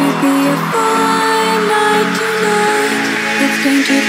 to be a fine night tonight. It's going to